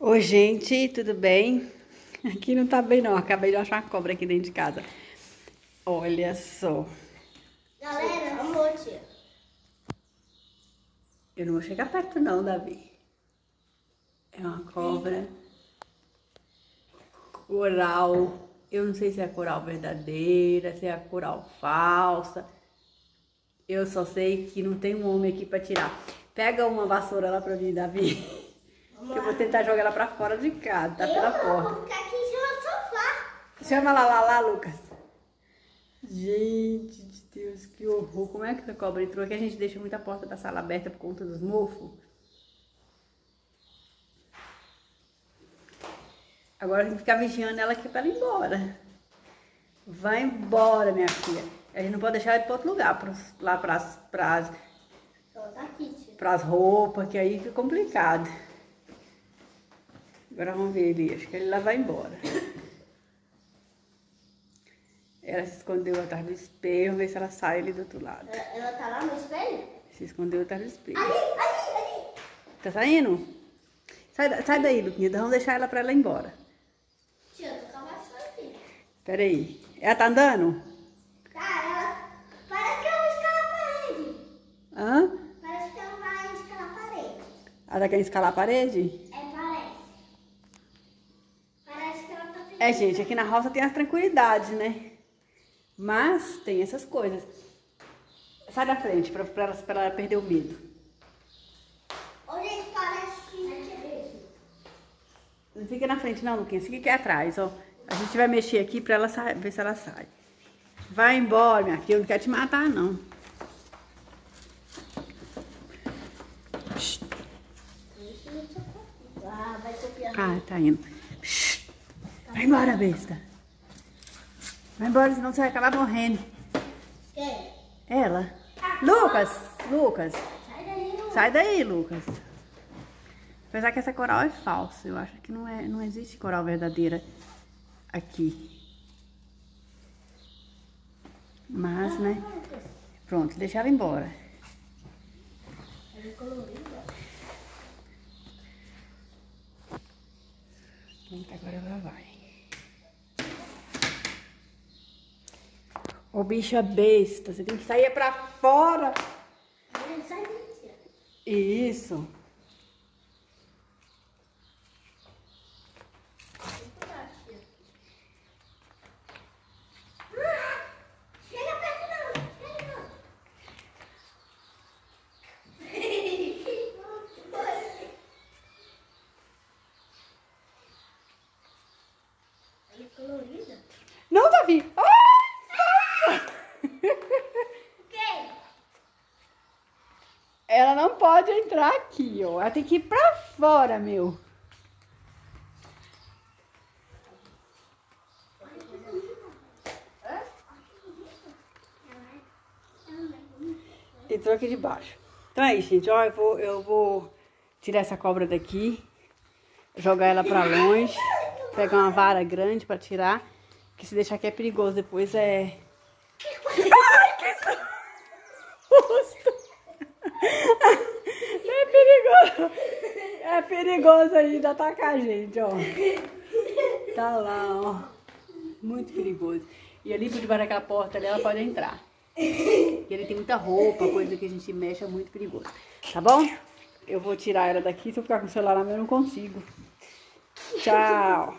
Oi, gente, tudo bem? Aqui não tá bem, não. Acabei de achar uma cobra aqui dentro de casa. Olha só. Galera, amor, tia. Eu não vou chegar perto, não, Davi. É uma cobra. Coral. Eu não sei se é a coral verdadeira, se é a coral falsa. Eu só sei que não tem um homem aqui pra tirar. Pega uma vassoura lá pra mim, Davi. Que eu vou tentar jogar ela pra fora de casa, tá pela eu porta. vou ficar aqui em cima do sofá. Chama lá, lá, lá, Lucas. Gente de Deus, que horror. Como é que essa cobra entrou aqui? A gente deixa muita porta da sala aberta por conta dos mofos. Agora a gente ficar vigiando ela aqui pra ela ir embora. Vai embora, minha filha. A gente não pode deixar ela ir pra outro lugar, pros, lá pras, pras, Ela tá pras roupas, que aí fica complicado. Agora vamos ver ele. Acho que ele lá vai embora. Ela se escondeu atrás do espelho, vamos ver se ela sai ali do outro lado. Ela, ela tá lá no espelho? Se escondeu atrás do espelho. Ali, ali, ali. Tá saindo? Sai, sai daí, Luquinha. Vamos deixar ela pra ela ir embora. Tia, eu tô vassoura aqui. Pera aí. Ela tá andando? Tá, ela... Parece que ela vai escalar a parede. Hã? Parece que ela vai escalar a parede. Ela querendo escalar a parede? É, parece. Parece que ela tá tentando... É, gente, aqui na roça tem as tranquilidades, né? Mas tem essas coisas. Sai da frente pra, pra, ela, pra ela perder o medo. Ô, gente, parece que... É Não fica na frente não, Luquinha. Fica aqui atrás, ó. A gente vai mexer aqui pra ela sa- ver se ela sai. Vai embora, minha filha. Eu não quero te matar, não. Ah, vai copiar. Ah, tá indo. Shhh. Vai embora, besta. Vai embora, senão você vai acabar morrendo. Quem? Ela. Lucas, Lucas. Sai daí, não. Sai daí, Lucas. Apesar que essa coral é falsa. Eu acho que não, é, não existe coral verdadeira aqui. Mas, né? Pronto, deixa ela embora. Pronto, agora ela vai. Ô bicha besta, você tem que sair pra fora. Isso. Não, é Davi. Ai! Quem? Ela não pode entrar aqui, ó. Ela tem que ir pra fora, meu. Entrou aqui debaixo. Então é isso, gente. Ó, eu vou, eu vou tirar essa cobra daqui, jogar ela pra longe, pegar uma vara grande pra tirar, que se deixar aqui é perigoso. Depois é. Ai, que susto! É perigoso. É perigoso ainda atacar a gente, ó. Tá lá, ó. Muito perigoso. E ali por debaixo daquela porta ali, ela pode entrar. E ele tem muita roupa, coisa que a gente mexe, é muito perigoso. Tá bom? Eu vou tirar ela daqui. Se eu ficar com o celular na mão, eu não consigo. Tchau.